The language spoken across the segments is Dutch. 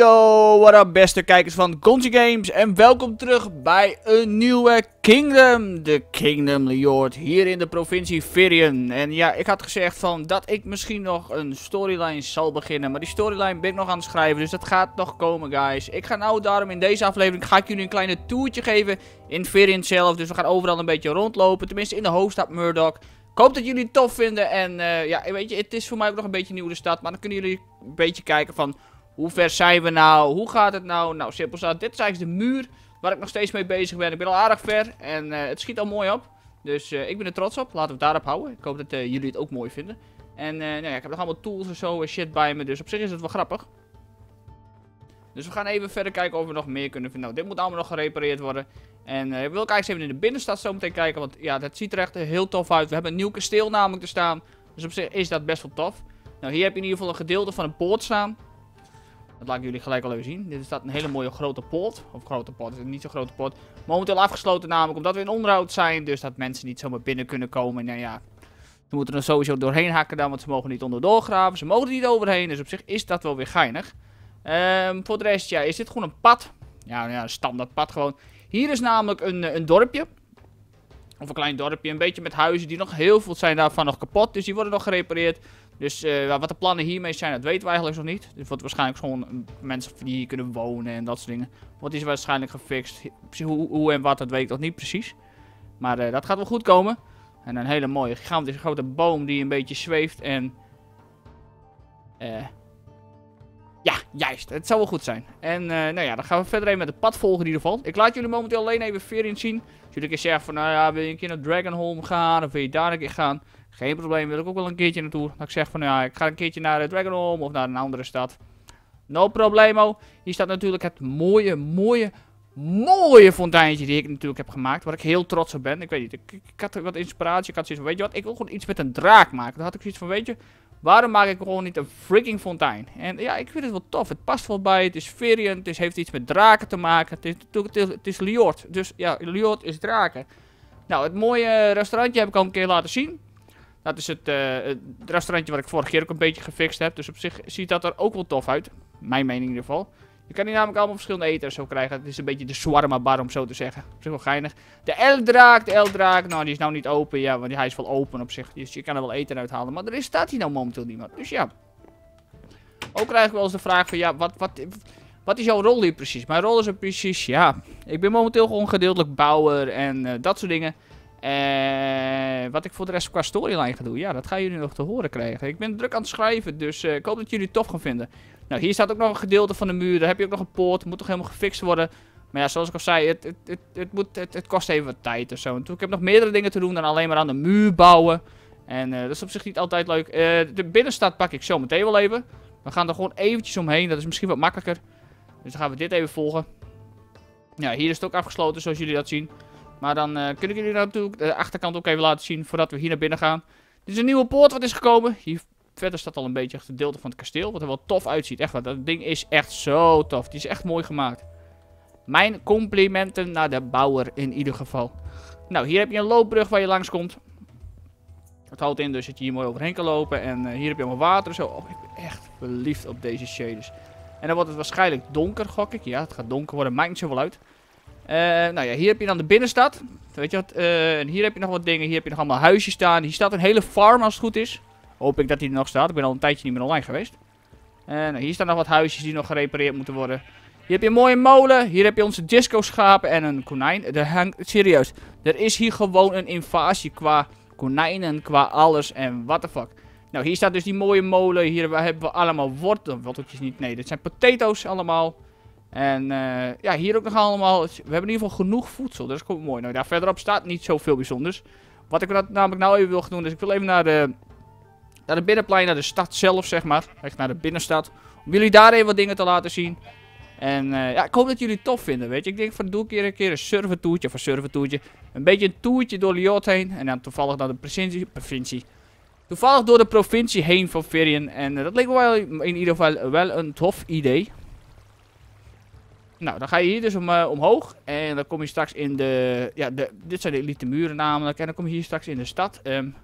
Yo, what up beste kijkers van Gonzi Games en welkom terug bij een nieuwe Kingdom, de Kingdom Liord, hier in de provincie Virion. En ja, ik had gezegd van dat ik misschien nog een storyline zal beginnen, maar die storyline ben ik nog aan het schrijven, dus dat gaat nog komen guys. Ik ga nou daarom in deze aflevering, ga ik jullie een kleine toertje geven in Virion zelf, dus we gaan overal een beetje rondlopen, tenminste in de hoofdstad Murdoch. Ik hoop dat jullie het tof vinden en uh, ja, weet je, het is voor mij ook nog een beetje nieuw de stad, maar dan kunnen jullie een beetje kijken van... Hoe ver zijn we nou? Hoe gaat het nou? Nou, simpel staat. Dit is eigenlijk de muur waar ik nog steeds mee bezig ben. Ik ben al aardig ver en uh, het schiet al mooi op. Dus uh, ik ben er trots op. Laten we het daarop houden. Ik hoop dat uh, jullie het ook mooi vinden. En nou ja, ik heb nog allemaal tools en zo en shit bij me. Dus op zich is het wel grappig. Dus we gaan even verder kijken of we nog meer kunnen vinden. Nou, dit moet allemaal nog gerepareerd worden. En ik wil eigenlijk eens even in de binnenstad zo meteen kijken. Want ja, dat ziet er echt heel tof uit. We hebben een nieuw kasteel namelijk te staan. Dus op zich is dat best wel tof. Nou, hier heb je in ieder geval een gedeelte van een poort staan. Dat laat ik jullie gelijk al even zien. Dit staat een hele mooie grote poort. Of grote poort, het is niet zo'n grote poort. Momenteel afgesloten namelijk omdat we in onderhoud zijn. Dus dat mensen niet zomaar binnen kunnen komen. Nou ja, ze moeten er sowieso doorheen hakken dan. Want ze mogen niet onderdoor graven. Ze mogen er niet overheen. Dus op zich is dat wel weer geinig. Um, voor de rest, ja, is dit gewoon een pad. Ja, ja, een standaard pad gewoon. Hier is namelijk een, een dorpje. Of een klein dorpje, een beetje met huizen die nog heel veel zijn daarvan nog kapot. Dus die worden nog gerepareerd. Dus uh, wat de plannen hiermee zijn, dat weten we eigenlijk nog niet. Het wordt waarschijnlijk gewoon mensen die hier kunnen wonen en dat soort dingen. Wat is waarschijnlijk gefixt. Hoe, en wat, dat weet ik nog niet precies. Maar uh, dat gaat wel goed komen. En een hele mooie gigantische grote boom die een beetje zweeft en... Uh, ja, juist. Het zou wel goed zijn. En nou ja, dan gaan we verder even met het pad volgen in ieder geval. Ik laat jullie momenteel alleen even Verin zien. Als jullie een keer zeggen van, nou ja, wil je een keer naar Dragonholm gaan? Of wil je daar een keer gaan? Geen probleem, wil ik ook wel een keertje naartoe. Dat ik zeg van, ja, ik ga een keertje naar Dragonholm of naar een andere stad. No problemo. Hier staat natuurlijk het mooie, mooie, mooie fonteintje die ik natuurlijk heb gemaakt. Waar ik heel trots op ben. Ik weet niet, ik, ik had wat inspiratie. Ik had zoiets van, weet je wat, ik wil gewoon iets met een draak maken. Dan had ik zoiets van, weet je, waarom maak ik gewoon niet een freaking fontein? En ja, ik vind het wel tof. Het past wel bij, het is variant, het is, heeft iets met draken te maken. Het is het is, het is Liort. Dus ja, Liort is draken. Nou, het mooie restaurantje heb ik al een keer laten zien. Dat is het, uh, het, restaurantje wat ik vorige keer ook een beetje gefixt heb. Dus op zich ziet dat er ook wel tof uit. Mijn mening in ieder geval. Je kan hier namelijk allemaal verschillende eten zo krijgen. Het is een beetje de swarma bar om zo te zeggen. Op zich wel geinig. De Eldraak, de Eldraak. Nou, die is nou niet open. Ja, want hij is wel open op zich. Dus je kan er wel eten uithalen. Maar er is, staat hier nou momenteel niemand. Dus ja. Ook krijg ik wel eens de vraag van, ja, wat, wat, wat is jouw rol hier precies? Mijn rol is er precies, ja. Ik ben momenteel gewoon gedeeltelijk bouwer en uh, dat soort dingen. En uh, wat ik voor de rest qua storyline ga doen, ja, dat gaan jullie nog te horen krijgen. Ik ben druk aan het schrijven, dus uh, ik hoop dat jullie het tof gaan vinden. Nou, hier staat ook nog een gedeelte van de muur. Daar heb je ook nog een poort. Moet toch helemaal gefixt worden. Maar ja, zoals ik al zei, het, het, het, het, moet, het, het kost even wat tijd of zo. En toen, ik heb nog meerdere dingen te doen dan alleen maar aan de muur bouwen. En uh, dat is op zich niet altijd leuk. Uh, de binnenstad pak ik zo meteen wel even. We gaan er gewoon eventjes omheen. Dat is misschien wat makkelijker. Dus dan gaan we dit even volgen. Ja, hier is het ook afgesloten zoals jullie dat zien. Maar dan uh, kunnen jullie natuurlijk de achterkant ook even laten zien voordat we hier naar binnen gaan. Dit is een nieuwe poort wat is gekomen. Hier verder staat al een beetje het gedeelte van het kasteel. Wat er wel tof uitziet. Echt wat. Dat ding is echt zo tof. Die is echt mooi gemaakt. Mijn complimenten naar de bouwer in ieder geval. Nou, hier heb je een loopbrug waar je langs komt. Het houdt in dus dat je hier mooi overheen kan lopen. En uh, hier heb je allemaal water zo. Oh, ik ben echt verliefd op deze shaders. En dan wordt het waarschijnlijk donker, gok ik. Ja, het gaat donker worden. Maakt niet zoveel uit. Uh, nou ja, hier heb je dan de binnenstad. Weet je wat? Uh, en hier heb je nog wat dingen. Hier heb je nog allemaal huisjes staan. Hier staat een hele farm als het goed is. Hoop ik dat die er nog staat. Ik ben al een tijdje niet meer online geweest. Uh, nou, hier staan nog wat huisjes die nog gerepareerd moeten worden. Hier heb je een mooie molen. Hier heb je onze disco schapen en een konijn. Er hangt, serieus, er is hier gewoon een invasie qua konijnen, qua alles en what the fuck. Nou, hier staat dus die mooie molen. Hier hebben we allemaal worteltjes. Worteltjes niet, nee, dit zijn potatoes allemaal. En uh, ja, hier ook nog allemaal. We hebben in ieder geval genoeg voedsel. Dat is gewoon mooi. Nou, daar verderop staat niet zoveel bijzonders. Wat ik namelijk nou even wil doen, is ik wil even naar de, naar de binnenplein, naar de stad zelf, zeg maar. Echt naar de binnenstad. Om jullie daar even wat dingen te laten zien. En uh, ja, ik hoop dat jullie het tof vinden, weet je. Ik denk van, doe ik een keer een servertoertje, of een servertoertje. Een beetje een toertje door Liot heen. En dan toevallig naar de provincie, provincie. Toevallig door de provincie heen van Virion. En uh, dat leek me wel in ieder geval wel een tof idee. Nou, dan ga je hier dus om, uh, omhoog. En dan kom je straks in de... Ja, de, dit zijn de elite muren namelijk. En dan kom je hier straks in de stad. Um,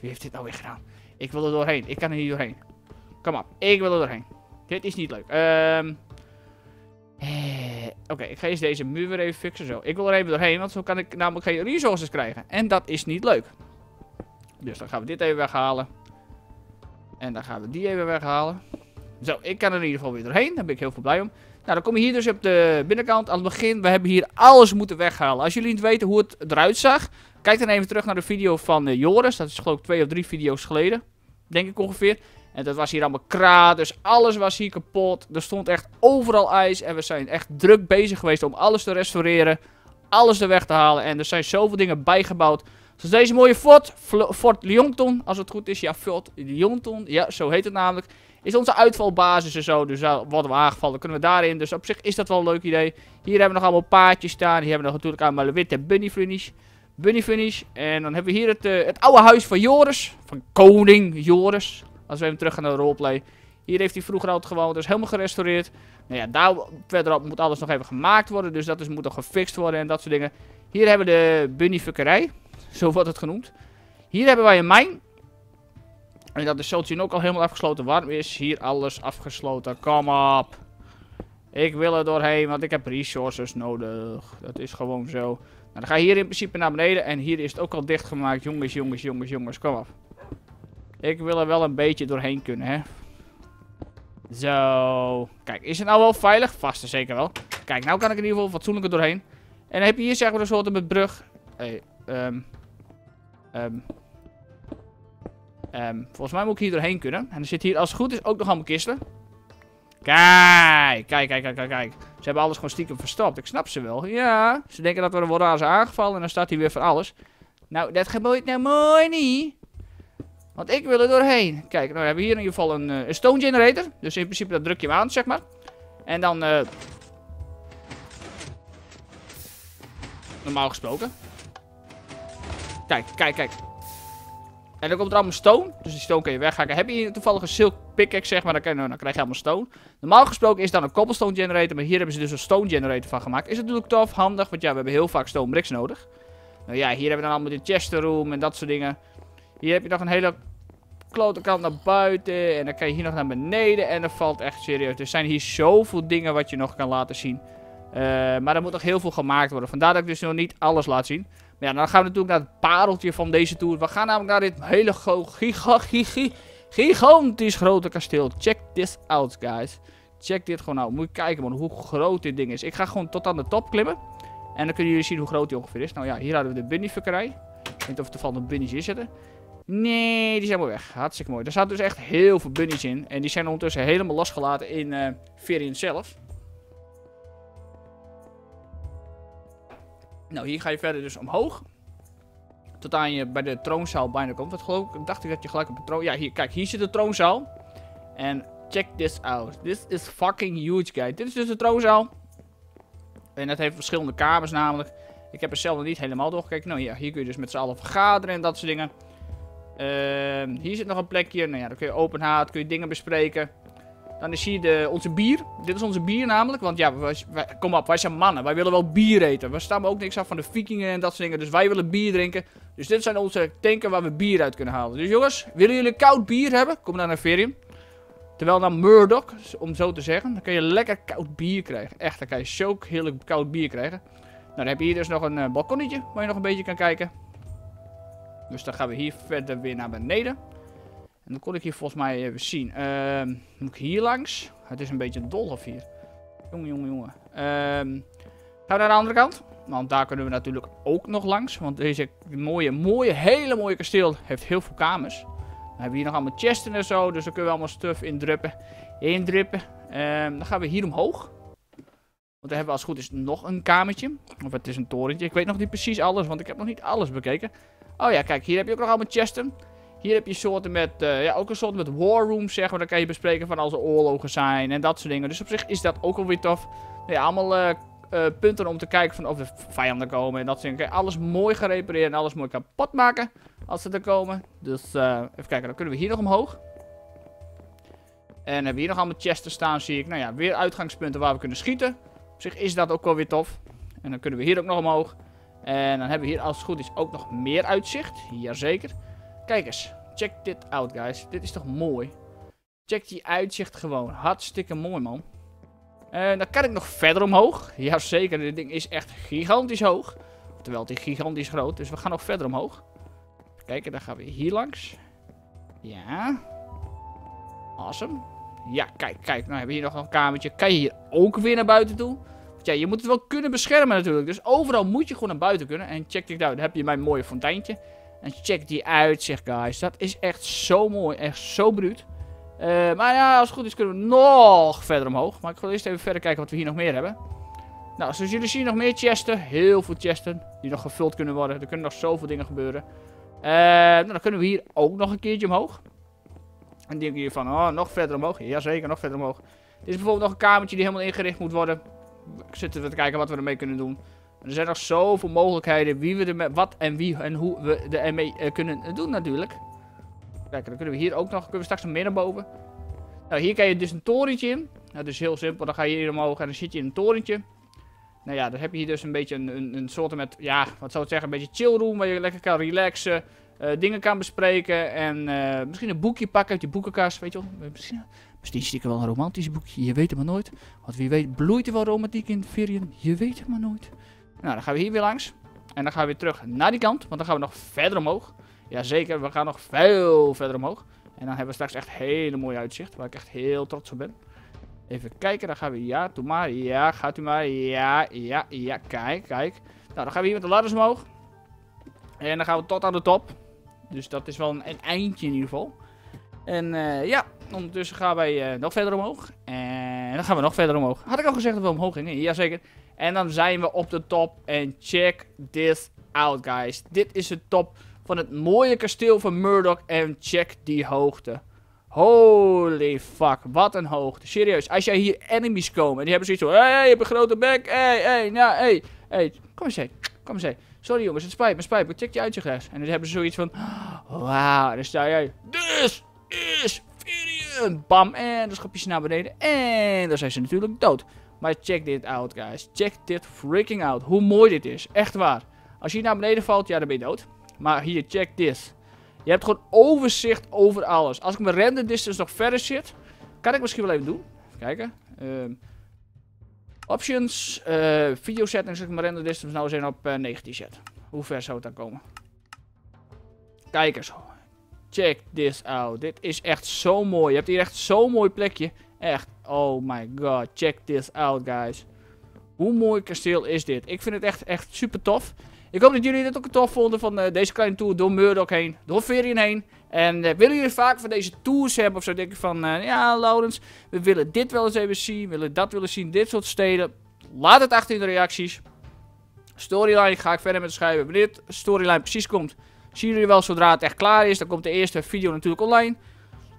wie heeft dit nou weer gedaan? Ik wil er doorheen. Ik kan er hier doorheen. Kom op. Ik wil er doorheen. Dit is niet leuk. Ehm... eh, Oké, ik ga eerst deze muur weer even fixen. Zo. Ik wil er even doorheen, want zo kan ik namelijk geen resources krijgen. En dat is niet leuk. Dus dan gaan we dit even weghalen. En dan gaan we die even weghalen. Zo, ik kan er in ieder geval weer doorheen. Daar ben ik heel veel blij om. Nou, dan kom je hier dus op de binnenkant. Aan het begin, we hebben hier alles moeten weghalen. Als jullie niet weten hoe het eruit zag, kijk dan even terug naar de video van eh, Joris. Dat is geloof ik twee of drie video's geleden. Denk ik ongeveer. En dat was hier allemaal kraat, dus alles was hier kapot. Er stond echt overal ijs en we zijn echt druk bezig geweest om alles te restaureren. Alles er weg te halen en er zijn zoveel dingen bijgebouwd. Zoals deze mooie fort, Fort Lionton, als het goed is. Ja, Fort Lionton, ja, zo heet het namelijk. Is onze uitvalbasis en zo, dus daar worden we aangevallen, kunnen we daarin. Dus op zich is dat wel een leuk idee. Hier hebben we nog allemaal paardjes staan. Hier hebben we nog natuurlijk allemaal witte bunny finish. Bunny finish. En dan hebben we hier het, eh, het oude huis van Joris. Van koning Joris. Als we even terug gaan naar de roleplay. Hier heeft hij vroeger altijd gewoond, dus helemaal gerestaureerd. Nou ja, daar verderop moet alles nog even gemaakt worden. Dus dat is, moet nog gefixt worden en dat soort dingen. Hier hebben we de bunnyfukkerij. Zo wordt het genoemd. Hier hebben wij een mijn. En dat is zoals ook al helemaal afgesloten. Waarom is hier alles afgesloten? Kom op. Ik wil er doorheen, want ik heb resources nodig. Dat is gewoon zo. Nou, dan ga je hier in principe naar beneden. En hier is het ook al dichtgemaakt. Jongens, jongens, jongens, jongens. Kom op. Ik wil er wel een beetje doorheen kunnen, hè. Zo. Kijk, is het nou wel veilig? Vast zeker wel. Kijk, nou kan ik in ieder geval fatsoenlijker doorheen. En dan heb je hier zeg maar een soort met brug. Hey, ehm. Ehm. Ehm, volgens mij moet ik hier doorheen kunnen. En er zit hier als het goed is ook nog allemaal kisten. Kijk, kijk, kijk, kijk, kijk. Ze hebben alles gewoon stiekem verstopt. Ik snap ze wel. Ja, ze denken dat we worden aangevallen en dan staat hij weer voor alles. Nou, dat gebeurt nou mooi niet. Want ik wil er doorheen. Kijk, nou hebben we hier in ieder geval een, eh, een stone generator. Dus in principe dat druk je hem aan, zeg maar. En dan... eh normaal gesproken. Kijk, kijk, kijk. En dan komt er allemaal stone. Dus die stone kun je weghaken. Heb je hier toevallig een silk pickaxe, zeg maar, dan, krijg je allemaal stone. Normaal gesproken is dan een cobblestone generator. Maar hier hebben ze dus een stone generator van gemaakt. Is natuurlijk tof, handig. Want ja, we hebben heel vaak stone bricks nodig. Nou ja, hier hebben we dan allemaal de chester room en dat soort dingen. Hier heb je nog een hele klote kant naar buiten. En dan kan je hier nog naar beneden. En er valt echt serieus. Er zijn hier zoveel dingen wat je nog kan laten zien. Eh, maar er moet nog heel veel gemaakt worden. Vandaar dat ik dus nog niet alles laat zien. Maar ja, dan gaan we natuurlijk naar het pareltje van deze tour. We gaan namelijk naar dit hele giga, giga, gigantisch grote kasteel. Check this out, guys. Check dit gewoon out. Moet je kijken, man, hoe groot dit ding is. Ik ga gewoon tot aan de top klimmen. En dan kunnen jullie zien hoe groot die ongeveer is. Nou ja, hier hadden we de bunnyfukkerij. Ik weet niet of er toevallig bunnies in zitten. Nee, die zijn maar weg. Hartstikke mooi. Er zaten dus echt heel veel bunnies in. En die zijn ondertussen helemaal losgelaten in Variant zelf. Nou, hier ga je verder dus omhoog. Tot aan je bij de troonzaal bijna komt. Dat geloof ik, dacht ik dat je gelijk op de troon... Ja, hier, kijk, hier zit de troonzaal. En check this out. This is fucking huge, guys. Dit is dus de troonzaal. En dat heeft verschillende kamers namelijk. Ik heb er zelf nog niet helemaal doorgekeken. Nou ja, hier kun je dus met z'n allen vergaderen en dat soort dingen. Ehm, hier zit nog een plekje. Nou ja, dan kun je open haat, kun je dingen bespreken. Dan is hier de, onze bier. Dit is onze bier namelijk. Want ja, kom op, wij zijn mannen. Wij willen wel bier eten. We staan ook niks af van de vikingen en dat soort dingen. Dus wij willen bier drinken. Dus dit zijn onze tanken waar we bier uit kunnen halen. Dus jongens, willen jullie koud bier hebben? Kom naar Neferium. Terwijl naar Murdoch, om zo te zeggen. Dan kun je lekker koud bier krijgen. Echt, dan kan je zo heerlijk koud bier krijgen. Nou, dan heb je hier dus nog een eh, balkonnetje waar je nog een beetje kan kijken. Dus dan gaan we hier verder weer naar beneden. En dan kon ik hier volgens mij even zien. Ehm, moet ik hier langs? Het is een beetje dolhof hier. Jongen, jongen, jongen. Ehm, gaan we naar de andere kant? Want daar kunnen we natuurlijk ook nog langs. Want deze mooie, mooie, hele mooie kasteel heeft heel veel kamers. Dan hebben we hier nog allemaal chesten en zo. Dus dan kunnen we allemaal stuff indruppen. Indruppen. Ehm, dan gaan we hier omhoog. Want dan hebben we als het goed is nog een kamertje. Of het is een torentje. Ik weet nog niet precies alles, want ik heb nog niet alles bekeken. Oh ja, kijk, hier heb je ook nog allemaal chesten. Hier heb je soorten met, eh, ja, ook een soort met war rooms, zeg maar. Dan kan je bespreken van als er oorlogen zijn en dat soort dingen. Dus op zich is dat ook wel weer tof. Nou ja, allemaal eh, eh, punten om te kijken van of er vijanden komen en dat soort dingen. Alles mooi gaan repareren en alles mooi kapot maken als ze er komen. Dus even kijken, dan kunnen we hier nog omhoog. En hebben we hier nog allemaal chesten staan, zie ik. Nou ja, weer uitgangspunten waar we kunnen schieten. Op zich is dat ook wel weer tof. En dan kunnen we hier ook nog omhoog. En dan hebben we hier, als het goed is, ook nog meer uitzicht. Jazeker. Kijk eens. Check dit out, guys. Dit is toch mooi. Check die uitzicht gewoon. Hartstikke mooi, man. En dan kan ik nog verder omhoog. Jazeker, dit ding is echt gigantisch hoog. Terwijl het is gigantisch groot. Dus we gaan nog verder omhoog. Kijken, dan gaan we hier langs. Ja. Awesome. Ja, kijk, kijk. Nou hebben we hier nog een kamertje. Kan je hier ook weer naar buiten toe? Want ja, je moet het wel kunnen beschermen natuurlijk. Dus overal moet je gewoon naar buiten kunnen. En check dit out. Dan heb je mijn mooie fonteintje. En check die uitzicht, guys. Dat is echt zo mooi. Echt zo bruut. Uh, maar ja, als het goed is kunnen we nog verder omhoog. Maar ik ga eerst even verder kijken wat we hier nog meer hebben. Nou, zoals jullie zien nog meer chesten. Heel veel chesten die nog gevuld kunnen worden. Er kunnen nog zoveel dingen gebeuren. Uh, nou, dan kunnen we hier ook nog een keertje omhoog. En denk je van, oh, nog verder omhoog. Jazeker, nog verder omhoog. Dit is bijvoorbeeld nog een kamertje die helemaal ingericht moet worden. Zitten we te kijken wat we ermee kunnen doen. Er zijn nog zoveel mogelijkheden wie we er wat en wie en hoe we ermee uh, kunnen doen natuurlijk. Kijk, dan kunnen we hier ook nog, kunnen we straks nog meer naar boven. Nou, hier kan je dus een torentje in. Nou, dat is heel simpel. Dan ga je hier omhoog en dan zit je in een torentje. Nou ja, dan heb je hier dus een beetje een, een, een soort met, ja, wat zou ik zeggen, een beetje chillroom waar je lekker kan relaxen. Uh, dingen kan bespreken en misschien een boekje pakken uit je boekenkast, weet je wel. Misschien, misschien stiekem wel een romantisch boekje, je weet het maar nooit. Want wie weet bloeit er wel romantiek in Virion, je weet het maar nooit. Nou, dan gaan we hier weer langs. En dan gaan we weer terug naar die kant, want dan gaan we nog verder omhoog. Jazeker, we gaan nog veel verder omhoog. En dan hebben we straks echt hele mooie uitzicht, waar ik echt heel trots op ben. Even kijken, dan gaan we, ja, doe maar, ja, gaat u maar, ja, ja, ja, kijk, kijk. Nou, dan gaan we hier met de ladders omhoog. En dan gaan we tot aan de top. Dus dat is wel een, eindje in ieder geval. En uh, ja, ondertussen gaan wij uh, nog verder omhoog. En dan gaan we nog verder omhoog. Had ik al gezegd dat we omhoog gingen? Jazeker. En dan zijn we op de top. En check this out, guys. Dit is de top van het mooie kasteel van Murdoch. En check die hoogte. Holy fuck, wat een hoogte. Serieus, als jij hier enemies komen en die hebben zoiets van... Hé, hey, je hebt een grote bek. Hé, hey, hé, hey, nou, hé. Hey, hey. Kom eens heen, kom eens heen. Sorry jongens, het spijt me, spijt me. Check je uitzicht. En dan hebben ze zoiets van... Wauw, en dan sta jij... This is Virion. Bam, en dan schap je ze naar beneden. En dan zijn ze natuurlijk dood. Maar check dit out, guys. Check dit freaking out. Hoe mooi dit is. Echt waar. Als je naar beneden valt, ja, dan ben je dood. Maar hier, check dit. Je hebt gewoon overzicht over alles. Als ik mijn render distance nog verder zit, kan ik misschien wel even doen. Even kijken. Uh, options, uh, video settings, als ik mijn render distance nou zijn op uh, eh, 19 zet. Hoe ver zou het dan komen? Kijk eens. Check this out. Dit is echt zo mooi. Je hebt hier echt zo'n mooi plekje. Echt. Oh my god. Check this out, guys. Hoe mooi kasteel is dit? Ik vind het echt, echt super tof. Ik hoop dat jullie dit ook tof vonden van uh, deze kleine tour door Murdoch heen, door Verian heen. En uh, willen jullie vaak van deze tours hebben of zo denk ik van, uh, ja Laurens, we willen dit wel eens even zien, willen dat willen zien, dit soort steden. Laat het achter in de reacties. Storyline ga ik verder met schrijven. Wanneer de storyline precies komt, zien jullie wel zodra het echt klaar is. Dan komt de eerste video natuurlijk online.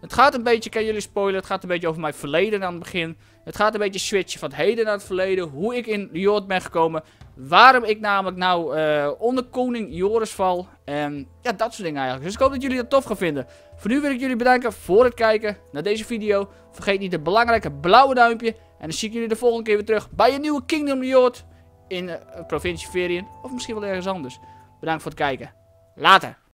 Het gaat een beetje, kan jullie spoilen, het gaat een beetje over mijn verleden aan het begin. Het gaat een beetje switchen van het heden naar het verleden. Hoe ik in Jord ben gekomen. Waarom ik namelijk nou uh, onder koning Joris val. En ja, dat soort dingen eigenlijk. Dus ik hoop dat jullie dat tof gaan vinden. Voor nu wil ik jullie bedanken voor het kijken naar deze video. Vergeet niet het belangrijke blauwe duimpje. En dan zie ik jullie de volgende keer weer terug bij een nieuwe Kingdom Jord in uh, provincie Verien. Of misschien wel ergens anders. Bedankt voor het kijken. Later.